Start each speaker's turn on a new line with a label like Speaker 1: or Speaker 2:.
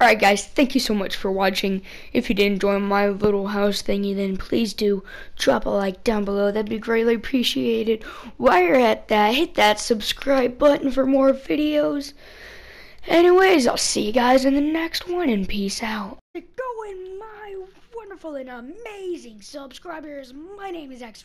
Speaker 1: Alright guys, thank you so much for watching. If you did enjoy my little house thingy, then please do drop a like down below. That'd be greatly appreciated. While you're at that, hit that subscribe button for more videos. Anyways, I'll see you guys in the next one, and peace out. Going my wonderful and amazing subscribers. My name is X.